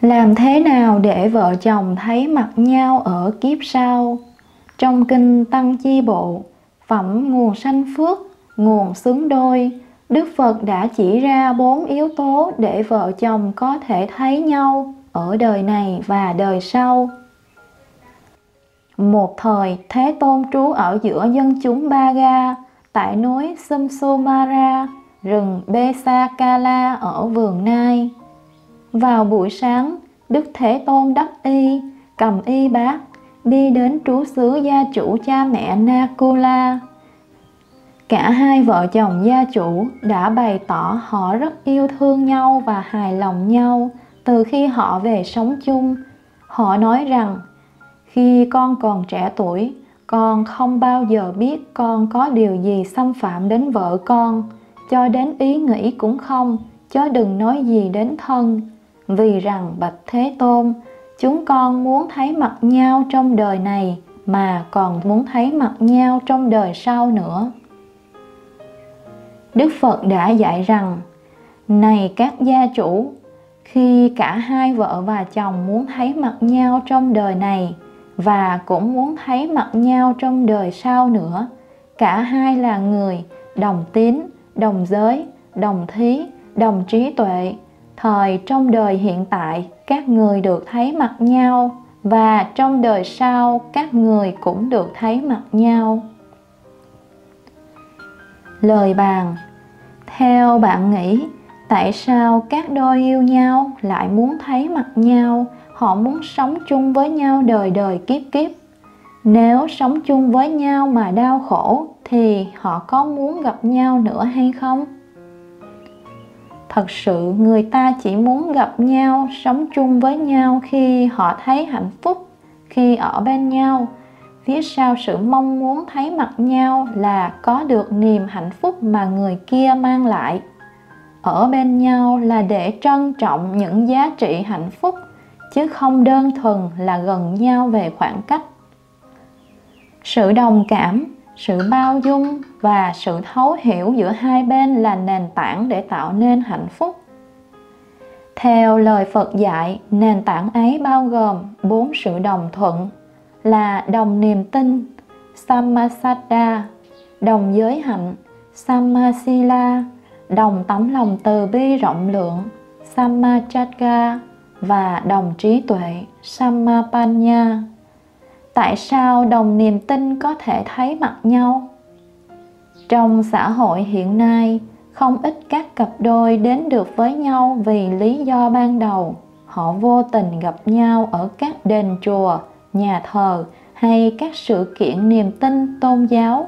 làm thế nào để vợ chồng thấy mặt nhau ở kiếp sau? Trong kinh tăng chi bộ phẩm nguồn sanh phước nguồn xứng đôi đức phật đã chỉ ra bốn yếu tố để vợ chồng có thể thấy nhau ở đời này và đời sau. Một thời thế tôn trú ở giữa dân chúng Ba Ga, tại núi Sumsumara rừng Besakala ở vườn Nai vào buổi sáng, Đức Thế Tôn đắc y, cầm y bát, đi đến trú xứ gia chủ cha mẹ Nakula. Cả hai vợ chồng gia chủ đã bày tỏ họ rất yêu thương nhau và hài lòng nhau từ khi họ về sống chung. Họ nói rằng, khi con còn trẻ tuổi, con không bao giờ biết con có điều gì xâm phạm đến vợ con, cho đến ý nghĩ cũng không, chớ đừng nói gì đến thân vì rằng bạch thế tôn, chúng con muốn thấy mặt nhau trong đời này mà còn muốn thấy mặt nhau trong đời sau nữa. Đức phật đã dạy rằng, này các gia chủ, khi cả hai vợ và chồng muốn thấy mặt nhau trong đời này và cũng muốn thấy mặt nhau trong đời sau nữa, cả hai là người đồng tín, đồng giới, đồng thí, đồng trí tuệ thời trong đời hiện tại, các người được thấy mặt nhau, và trong đời sau, các người cũng được thấy mặt nhau. Lời bàn. Theo bạn nghĩ, tại sao các đôi yêu nhau lại muốn thấy mặt nhau? Họ muốn sống chung với nhau đời đời kiếp kiếp. Nếu sống chung với nhau mà đau khổ, thì họ có muốn gặp nhau nữa hay không? Thật sự người ta chỉ muốn gặp nhau, sống chung với nhau khi họ thấy hạnh phúc, khi ở bên nhau. Phía sau sự mong muốn thấy mặt nhau là có được niềm hạnh phúc mà người kia mang lại. Ở bên nhau là để trân trọng những giá trị hạnh phúc, chứ không đơn thuần là gần nhau về khoảng cách. Sự đồng cảm sự bao dung và sự thấu hiểu giữa hai bên là nền tảng để tạo nên hạnh phúc. Theo lời phật dạy, nền tảng ấy bao gồm bốn sự đồng thuận là đồng niềm tin sammasada đồng giới hạnh, sammasila, đồng tấm lòng từ bi rộng lượng sammachatka và đồng trí tuệ, sammapanya tại sao đồng niềm tin có thể thấy mặt nhau? Trong xã hội hiện nay, không ít các cặp đôi đến được với nhau vì lý do ban đầu. Họ vô tình gặp nhau ở các đền chùa, nhà thờ hay các sự kiện niềm tin tôn giáo.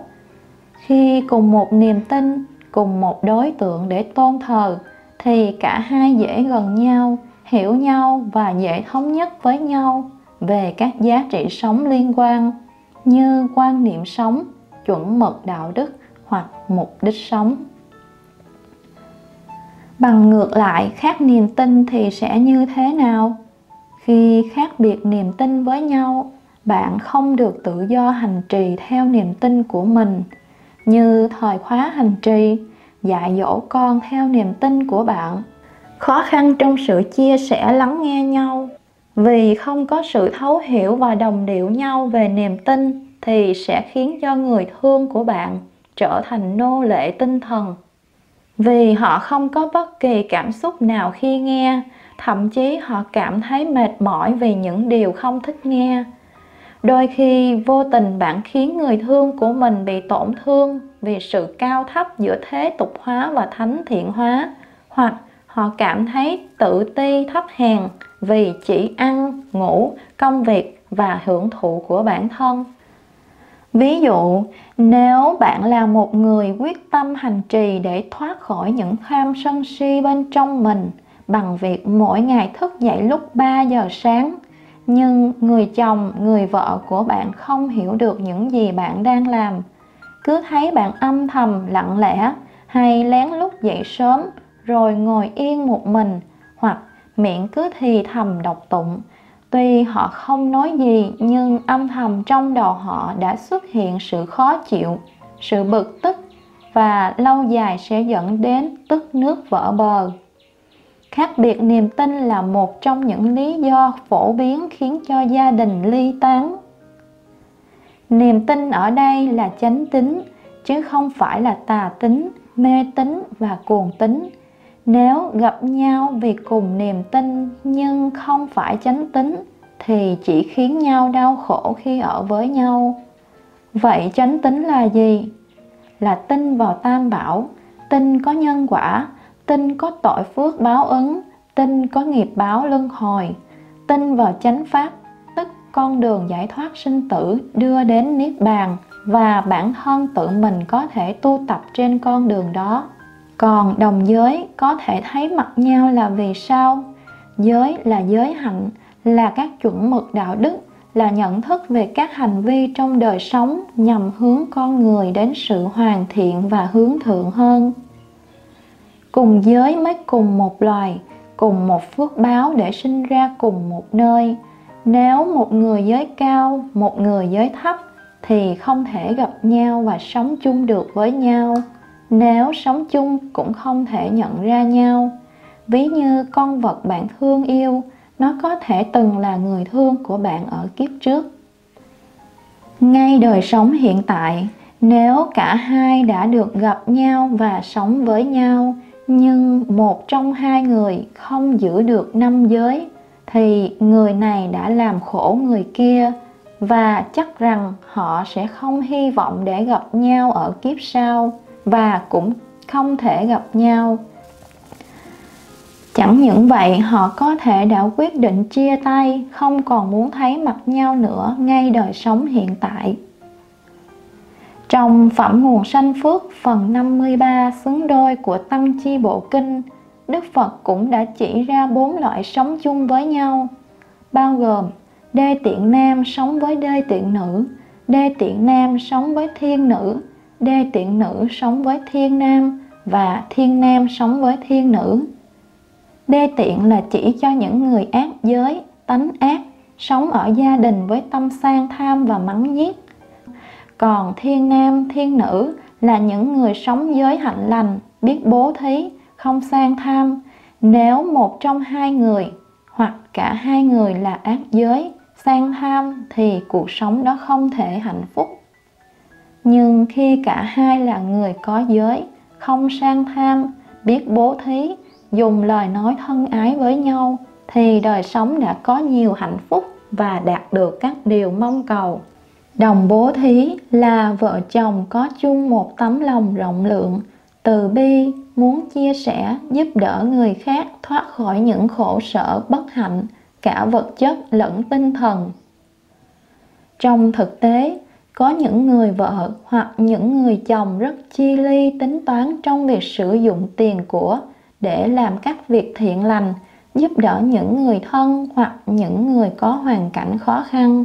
Khi cùng một niềm tin, cùng một đối tượng để tôn thờ, thì cả hai dễ gần nhau, hiểu nhau và dễ thống nhất với nhau về các giá trị sống liên quan như quan niệm sống, chuẩn mực đạo đức hoặc mục đích sống. Bằng ngược lại, khác niềm tin thì sẽ như thế nào? Khi khác biệt niềm tin với nhau, bạn không được tự do hành trì theo niềm tin của mình. Như thời khóa hành trì, dạy dỗ con theo niềm tin của bạn. Khó khăn trong sự chia sẻ lắng nghe nhau vì không có sự thấu hiểu và đồng điệu nhau về niềm tin thì sẽ khiến cho người thương của bạn trở thành nô lệ tinh thần. Vì họ không có bất kỳ cảm xúc nào khi nghe, thậm chí họ cảm thấy mệt mỏi vì những điều không thích nghe. Đôi khi, vô tình bạn khiến người thương của mình bị tổn thương vì sự cao thấp giữa thế tục hóa và thánh thiện hóa, hoặc họ cảm thấy tự ti, thấp hèn vì chỉ ăn, ngủ, công việc và hưởng thụ của bản thân. Ví dụ, nếu bạn là một người quyết tâm hành trì để thoát khỏi những tham sân si bên trong mình bằng việc mỗi ngày thức dậy lúc 3 giờ sáng, nhưng người chồng, người vợ của bạn không hiểu được những gì bạn đang làm, cứ thấy bạn âm thầm, lặng lẽ hay lén lút dậy sớm rồi ngồi yên một mình, hoặc miệng cứ thì thầm đọc tụng. Tuy họ không nói gì, nhưng âm thầm trong đầu họ đã xuất hiện sự khó chịu, sự bực tức, và lâu dài sẽ dẫn đến tức nước vỡ bờ. Khác biệt niềm tin là một trong những lý do phổ biến khiến cho gia đình ly tán. Niềm tin ở đây là chánh tính chứ không phải là tà tính mê tín và cuồng tín nếu gặp nhau vì cùng niềm tin nhưng không phải chánh tính thì chỉ khiến nhau đau khổ khi ở với nhau. Vậy chánh tính là gì? Là tin vào tam bảo, tin có nhân quả, tin có tội phước báo ứng, tin có nghiệp báo luân hồi. Tin vào chánh pháp, tức con đường giải thoát sinh tử đưa đến niết bàn và bản thân tự mình có thể tu tập trên con đường đó còn đồng giới có thể thấy mặt nhau là vì sao? Giới là giới hạnh, là các chuẩn mực đạo đức, là nhận thức về các hành vi trong đời sống nhằm hướng con người đến sự hoàn thiện và hướng thượng hơn. Cùng giới mới cùng một loài, cùng một phước báo để sinh ra cùng một nơi. Nếu một người giới cao, một người giới thấp thì không thể gặp nhau và sống chung được với nhau nếu sống chung cũng không thể nhận ra nhau. Ví như con vật bạn thương yêu, nó có thể từng là người thương của bạn ở kiếp trước. Ngay đời sống hiện tại, nếu cả hai đã được gặp nhau và sống với nhau, nhưng một trong hai người không giữ được năm giới, thì người này đã làm khổ người kia, và chắc rằng họ sẽ không hy vọng để gặp nhau ở kiếp sau và cũng không thể gặp nhau. Chẳng những vậy họ có thể đã quyết định chia tay không còn muốn thấy mặt nhau nữa ngay đời sống hiện tại. Trong phẩm nguồn sanh phước phần 53 xứng đôi của Tăng Chi Bộ Kinh, Đức Phật cũng đã chỉ ra bốn loại sống chung với nhau, bao gồm đê tiện nam sống với đê tiện nữ, đê tiện nam sống với thiên nữ, đê tiện nữ sống với thiên nam và thiên nam sống với thiên nữ. Đê tiện là chỉ cho những người ác giới, tánh ác, sống ở gia đình với tâm sang tham và mắng giết. Còn thiên nam, thiên nữ là những người sống giới hạnh lành, biết bố thí, không sang tham. Nếu một trong hai người hoặc cả hai người là ác giới, sang tham thì cuộc sống đó không thể hạnh phúc nhưng khi cả hai là người có giới, không sang tham, biết bố thí, dùng lời nói thân ái với nhau, thì đời sống đã có nhiều hạnh phúc và đạt được các điều mong cầu. Đồng bố thí là vợ chồng có chung một tấm lòng rộng lượng, từ bi, muốn chia sẻ, giúp đỡ người khác thoát khỏi những khổ sở bất hạnh, cả vật chất lẫn tinh thần. Trong thực tế có những người vợ hoặc những người chồng rất chi ly tính toán trong việc sử dụng tiền của để làm các việc thiện lành, giúp đỡ những người thân hoặc những người có hoàn cảnh khó khăn.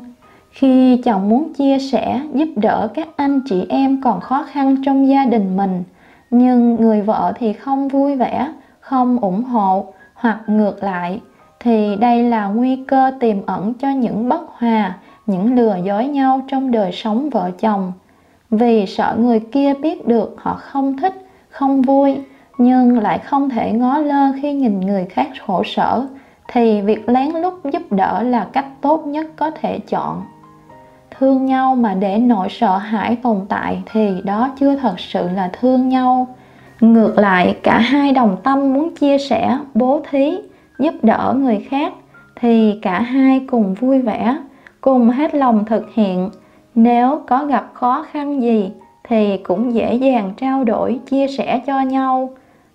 Khi chồng muốn chia sẻ, giúp đỡ các anh chị em còn khó khăn trong gia đình mình, nhưng người vợ thì không vui vẻ, không ủng hộ hoặc ngược lại, thì đây là nguy cơ tiềm ẩn cho những bất hòa những lừa dối nhau trong đời sống vợ chồng. Vì sợ người kia biết được họ không thích, không vui, nhưng lại không thể ngó lơ khi nhìn người khác khổ sở, thì việc lén lút giúp đỡ là cách tốt nhất có thể chọn. Thương nhau mà để nỗi sợ hãi tồn tại thì đó chưa thật sự là thương nhau. Ngược lại, cả hai đồng tâm muốn chia sẻ, bố thí, giúp đỡ người khác, thì cả hai cùng vui vẻ cùng hết lòng thực hiện. Nếu có gặp khó khăn gì, thì cũng dễ dàng trao đổi, chia sẻ cho nhau.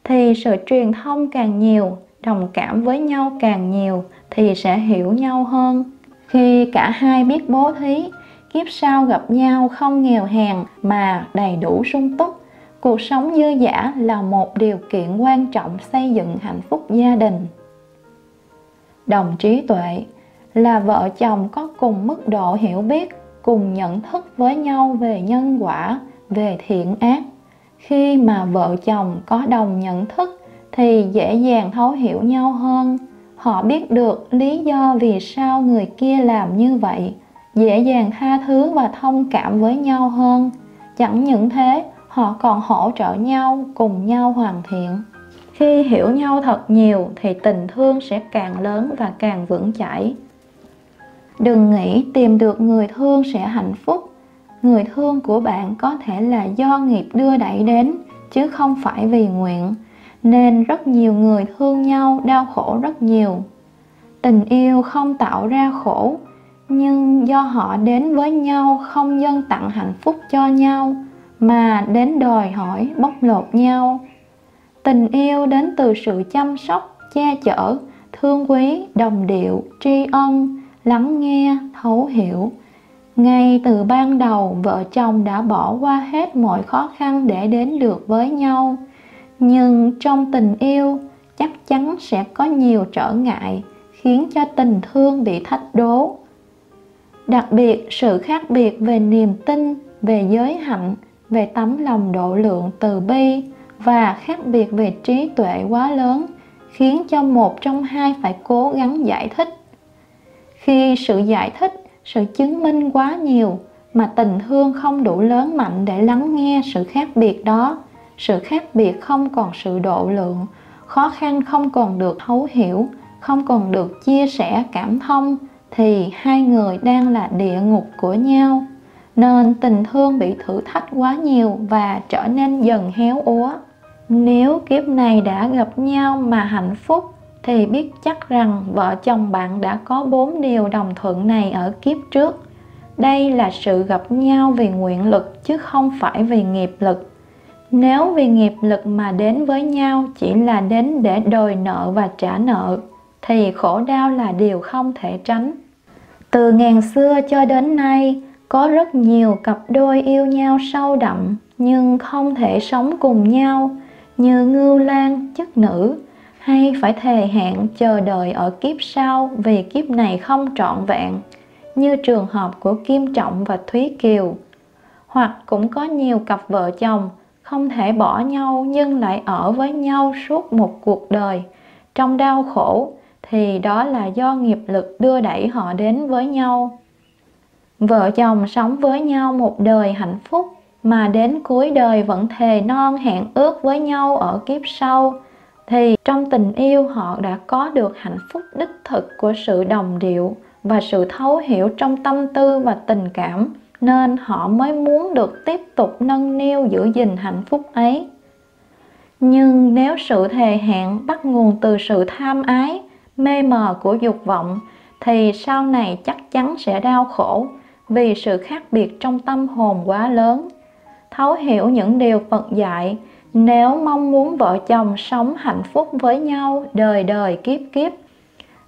Thì sự truyền thông càng nhiều, đồng cảm với nhau càng nhiều, thì sẽ hiểu nhau hơn. Khi cả hai biết bố thí, kiếp sau gặp nhau không nghèo hèn mà đầy đủ sung túc, cuộc sống dư giả là một điều kiện quan trọng xây dựng hạnh phúc gia đình. Đồng trí tuệ là vợ chồng có cùng mức độ hiểu biết, cùng nhận thức với nhau về nhân quả, về thiện ác. Khi mà vợ chồng có đồng nhận thức, thì dễ dàng thấu hiểu nhau hơn. Họ biết được lý do vì sao người kia làm như vậy. Dễ dàng tha thứ và thông cảm với nhau hơn. Chẳng những thế, họ còn hỗ trợ nhau, cùng nhau hoàn thiện. Khi hiểu nhau thật nhiều, thì tình thương sẽ càng lớn và càng vững chãi đừng nghĩ tìm được người thương sẽ hạnh phúc. Người thương của bạn có thể là do nghiệp đưa đẩy đến, chứ không phải vì nguyện. Nên rất nhiều người thương nhau đau khổ rất nhiều. Tình yêu không tạo ra khổ, nhưng do họ đến với nhau không dâng tặng hạnh phúc cho nhau, mà đến đòi hỏi bóc lột nhau. Tình yêu đến từ sự chăm sóc, che chở, thương quý, đồng điệu, tri ân lắng nghe, thấu hiểu. Ngay từ ban đầu, vợ chồng đã bỏ qua hết mọi khó khăn để đến được với nhau. Nhưng trong tình yêu, chắc chắn sẽ có nhiều trở ngại, khiến cho tình thương bị thách đố. Đặc biệt, sự khác biệt về niềm tin, về giới hạnh, về tấm lòng độ lượng từ bi và khác biệt về trí tuệ quá lớn khiến cho một trong hai phải cố gắng giải thích khi sự giải thích, sự chứng minh quá nhiều mà tình thương không đủ lớn mạnh để lắng nghe sự khác biệt đó, sự khác biệt không còn sự độ lượng, khó khăn không còn được thấu hiểu, không còn được chia sẻ cảm thông, thì hai người đang là địa ngục của nhau. Nên tình thương bị thử thách quá nhiều và trở nên dần héo úa. Nếu kiếp này đã gặp nhau mà hạnh phúc thì biết chắc rằng vợ chồng bạn đã có bốn điều đồng thuận này ở kiếp trước. Đây là sự gặp nhau vì nguyện lực chứ không phải vì nghiệp lực. Nếu vì nghiệp lực mà đến với nhau chỉ là đến để đòi nợ và trả nợ, thì khổ đau là điều không thể tránh. Từ ngàn xưa cho đến nay, có rất nhiều cặp đôi yêu nhau sâu đậm nhưng không thể sống cùng nhau, như ngưu lan, chất nữ hay phải thề hẹn chờ đợi ở kiếp sau vì kiếp này không trọn vẹn, như trường hợp của Kim Trọng và Thúy Kiều. Hoặc cũng có nhiều cặp vợ chồng không thể bỏ nhau nhưng lại ở với nhau suốt một cuộc đời. Trong đau khổ thì đó là do nghiệp lực đưa đẩy họ đến với nhau. Vợ chồng sống với nhau một đời hạnh phúc mà đến cuối đời vẫn thề non hẹn ước với nhau ở kiếp sau thì trong tình yêu họ đã có được hạnh phúc đích thực của sự đồng điệu và sự thấu hiểu trong tâm tư và tình cảm, nên họ mới muốn được tiếp tục nâng niu giữ gìn hạnh phúc ấy. Nhưng nếu sự thề hẹn bắt nguồn từ sự tham ái, mê mờ của dục vọng, thì sau này chắc chắn sẽ đau khổ vì sự khác biệt trong tâm hồn quá lớn. Thấu hiểu những điều phật dạy nếu mong muốn vợ chồng sống hạnh phúc với nhau đời đời kiếp kiếp,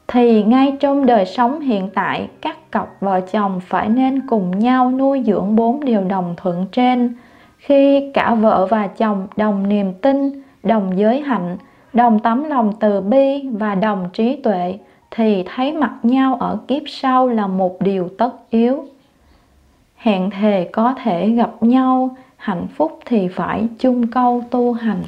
thì ngay trong đời sống hiện tại, các cặp vợ chồng phải nên cùng nhau nuôi dưỡng bốn điều đồng thuận trên. Khi cả vợ và chồng đồng niềm tin, đồng giới hạnh, đồng tấm lòng từ bi và đồng trí tuệ, thì thấy mặt nhau ở kiếp sau là một điều tất yếu. Hẹn thề có thể gặp nhau hạnh phúc thì phải chung câu tu hành.